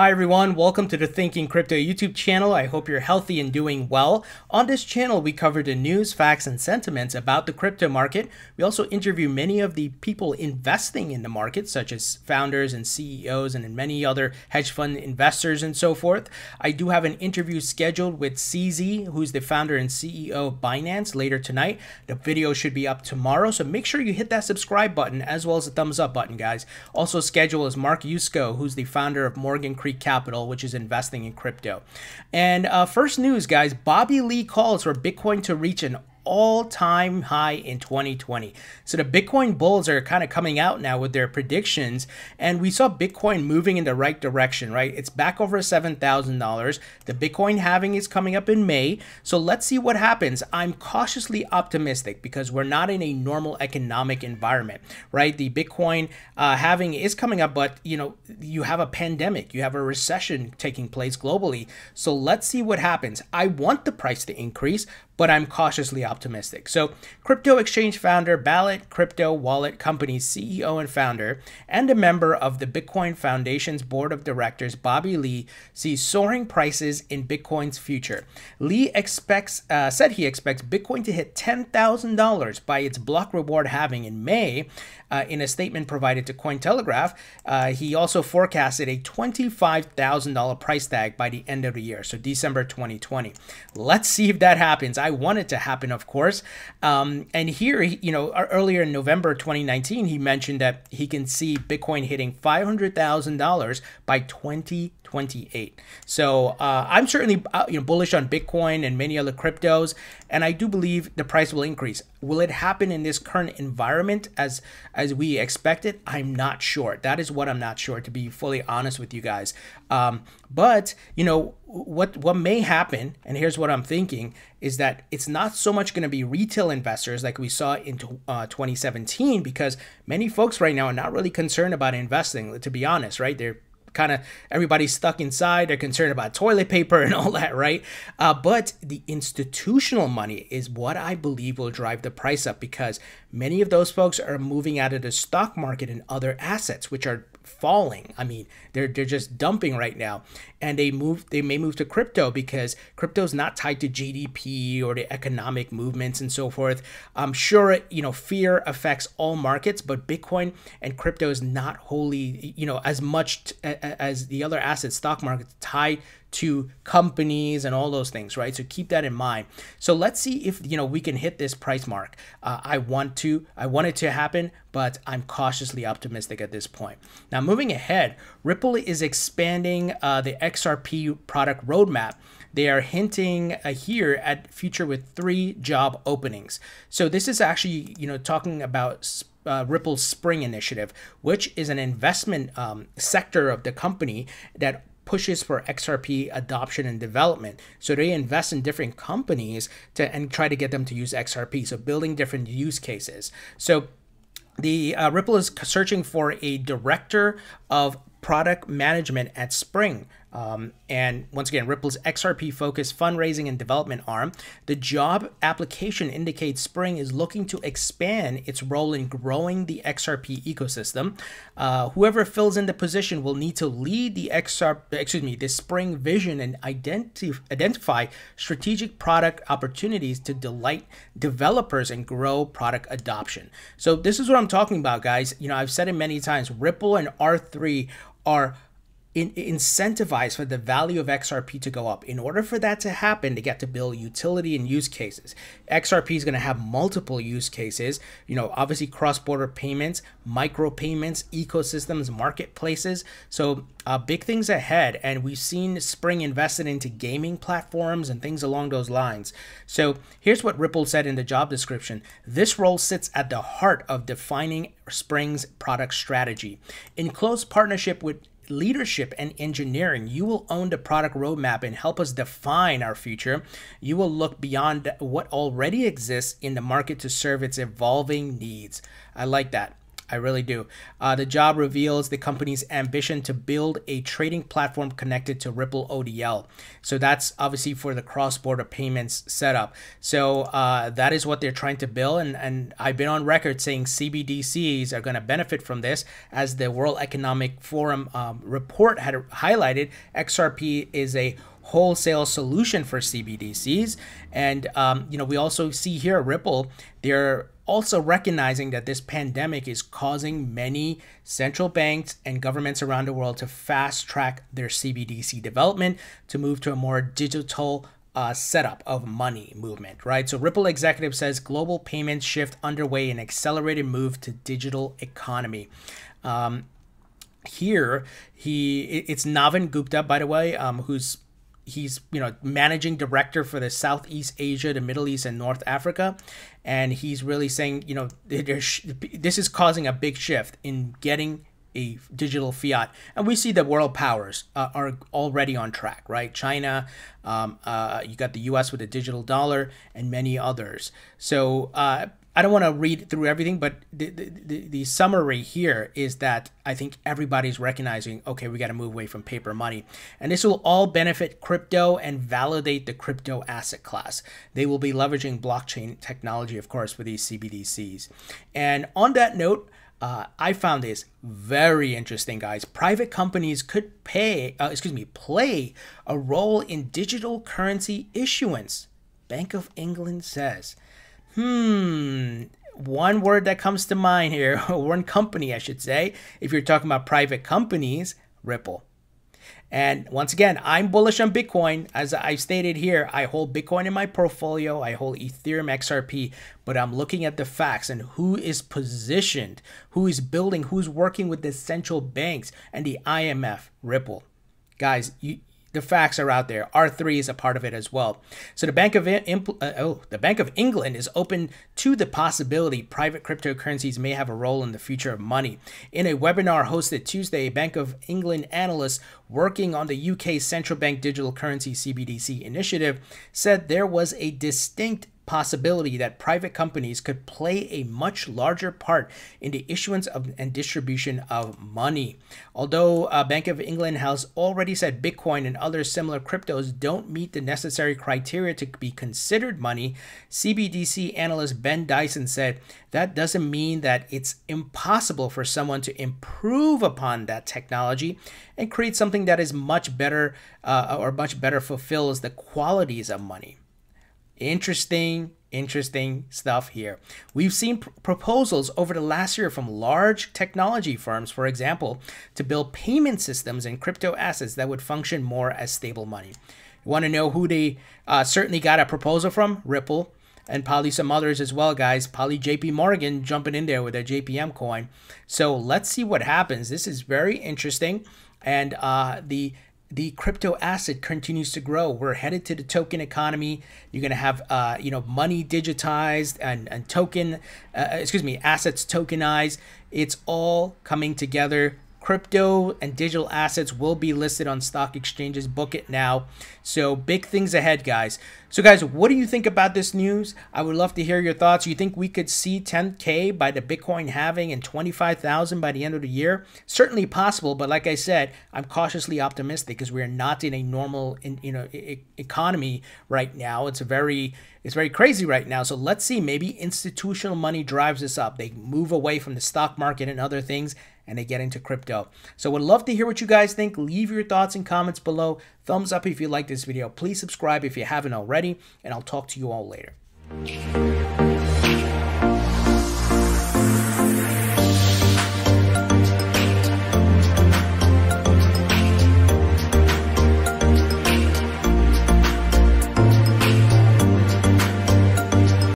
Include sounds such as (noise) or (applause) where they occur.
Hi everyone, welcome to the Thinking Crypto YouTube channel. I hope you're healthy and doing well. On this channel, we cover the news, facts, and sentiments about the crypto market. We also interview many of the people investing in the market, such as founders and CEOs and many other hedge fund investors and so forth. I do have an interview scheduled with CZ, who's the founder and CEO of Binance, later tonight. The video should be up tomorrow, so make sure you hit that subscribe button as well as the thumbs up button, guys. Also scheduled is Mark Yusko, who's the founder of Morgan Creek Capital, which is investing in crypto. And uh, first news, guys Bobby Lee calls for Bitcoin to reach an all time high in 2020. So the Bitcoin bulls are kind of coming out now with their predictions, and we saw Bitcoin moving in the right direction, right? It's back over $7,000. The Bitcoin halving is coming up in May. So let's see what happens. I'm cautiously optimistic because we're not in a normal economic environment, right? The Bitcoin uh, halving is coming up, but you know, you have a pandemic, you have a recession taking place globally. So let's see what happens. I want the price to increase, but I'm cautiously optimistic. So, crypto exchange founder, Ballet Crypto Wallet Company's CEO and founder, and a member of the Bitcoin Foundation's board of directors, Bobby Lee, sees soaring prices in Bitcoin's future. Lee expects uh, said he expects Bitcoin to hit $10,000 by its block reward halving in May. Uh, in a statement provided to Cointelegraph, uh, he also forecasted a $25,000 price tag by the end of the year, so December 2020. Let's see if that happens. I want it to happen, of course. Um, and here, you know, earlier in November 2019, he mentioned that he can see Bitcoin hitting $500,000 by 2028. So uh, I'm certainly uh, you know bullish on Bitcoin and many other cryptos, and I do believe the price will increase. Will it happen in this current environment as as we expected? I'm not sure. That is what I'm not sure. To be fully honest with you guys, um, but you know what what may happen, and here's what I'm thinking is that it's not so much going to be retail investors like we saw in uh, 2017 because many folks right now are not really concerned about investing. To be honest, right? They're kind of everybody's stuck inside. They're concerned about toilet paper and (laughs) all that, right? Uh, but the institutional money is what I believe will drive the price up because many of those folks are moving out of the stock market and other assets, which are falling. I mean, they're they're just dumping right now, and they move they may move to crypto because crypto is not tied to GDP or the economic movements and so forth. I'm sure you know fear affects all markets, but Bitcoin and crypto is not wholly you know as much as the other assets stock markets tied to companies and all those things, right? So keep that in mind. So let's see if you know we can hit this price mark. Uh, I want to, I want it to happen, but I'm cautiously optimistic at this point. Now, moving ahead, Ripple is expanding uh, the XRP product roadmap. They are hinting uh, here at future with three job openings. So this is actually, you know, talking about uh, Ripple's Xpring Initiative, which is an investment um, sector of the company that pushes for XRP adoption and development. So they invest in different companies to and try to get them to use XRP. So building different use cases. So the uh, Ripple is searching for a director of product management at Xpring. Um, and once again, Ripple's XRP focused fundraising and development arm. The job application indicates Xpring is looking to expand its role in growing the XRP ecosystem. Uh, whoever fills in the position will need to lead the XRP, excuse me, the Xpring vision and identif- identify strategic product opportunities to delight developers and grow product adoption. So this is what I'm talking about, guys. You know, I've said it many times. Ripple and R3 are in, incentivized for the value of XRP to go up. In order for that to happen, they get to build utility and use cases. XRP is going to have multiple use cases. You know, obviously cross-border payments, micro payments, ecosystems, marketplaces. So uh, big things ahead. And we've seen Xpring invested into gaming platforms and things along those lines. So here's what Ripple said in the job description. This role sits at the heart of defining Xpring's product strategy. In close partnership with leadership and engineering. You will own the product roadmap and help us define our future. You will look beyond what already exists in the market to serve its evolving needs. I like that. I really do. Uh, the job reveals the company's ambition to build a trading platform connected to Ripple ODL. So that's obviously for the cross-border payments setup. So uh, that is what they're trying to build, and and I've been on record saying CBDCs are going to benefit from this, as the World Economic Forum um, report had highlighted. XRP is a wholesale solution for CBDCs. And, um, you know, we also see here Ripple, they're also recognizing that this pandemic is causing many central banks and governments around the world to fast track their CBDC development to move to a more digital uh, setup of money movement, right? So Ripple executive says global payments shift underway an accelerated move to digital economy. Um, here, he it's Navin Gupta, by the way, um, who's he's you know managing director for the Southeast Asia, the Middle East, and North Africa, and he's really saying you know this is causing a big shift in getting a digital fiat, and we see the world powers uh, are already on track, right? China, um, uh, you got the U.S. with a digital dollar, and many others. So uh, I don't want to read through everything, but the, the, the, summary here is that I think everybody's recognizing, okay, we got to move away from paper money. And this will all benefit crypto and validate the crypto asset class. They will be leveraging blockchain technology, of course, for these CBDCs. And on that note, uh, I found this very interesting, guys. Private companies could pay, uh, excuse me, play a role in digital currency issuance. Bank of England says. Hmm. One word that comes to mind here, (laughs) one company, I should say, if you're talking about private companies, Ripple. And once again, I'm bullish on Bitcoin. As I've stated here, I hold Bitcoin in my portfolio, I hold Ethereum XRP, but I'm looking at the facts and who is positioned, who is building, who's working with the central banks and the IMF, Ripple. Guys, you, the facts are out there. R3 is a part of it as well. So the Bank of uh, oh, the Bank of England is open to the possibility private cryptocurrencies may have a role in the future of money. In a webinar hosted Tuesday, Bank of England analysts working on the UK central bank digital currency CBDC initiative said there was a distinct possibility that private companies could play a much larger part in the issuance of and distribution of money. Although uh, Bank of England has already said Bitcoin and other similar cryptos don't meet the necessary criteria to be considered money, CBDC analyst Ben Dyson said that doesn't mean that it's impossible for someone to improve upon that technology and create something that is much better uh, or much better fulfills the qualities of money. Interesting, interesting stuff here. We've seen pr- proposals over the last year from large technology firms, for example, to build payment systems and crypto assets that would function more as stable money. You want to know who they uh, certainly got a proposal from? Ripple and probably some others as well, guys. Probably JP Morgan jumping in there with their JPM coin. So let's see what happens. This is very interesting. And uh, the the crypto asset continues to grow. We're headed to the token economy. You're going to have, uh, you know, money digitized and, and token, uh, excuse me, assets tokenized. It's all coming together Crypto and digital assets will be listed on stock exchanges. Book it now. So, big things ahead, guys. So, guys, what do you think about this news? I would love to hear your thoughts. You think we could see 10K by the Bitcoin halving and 25,000 by the end of the year? Certainly possible, but like I said, I'm cautiously optimistic because we are not in a normal, you know, economy right now. It's a very it's very crazy right now. So let's see. Maybe institutional money drives this up. They move away from the stock market and other things and they get into crypto. So would love to hear what you guys think. Leave your thoughts and comments below. Thumbs up if you like this video. Please subscribe if you haven't already, and I'll talk to you all later.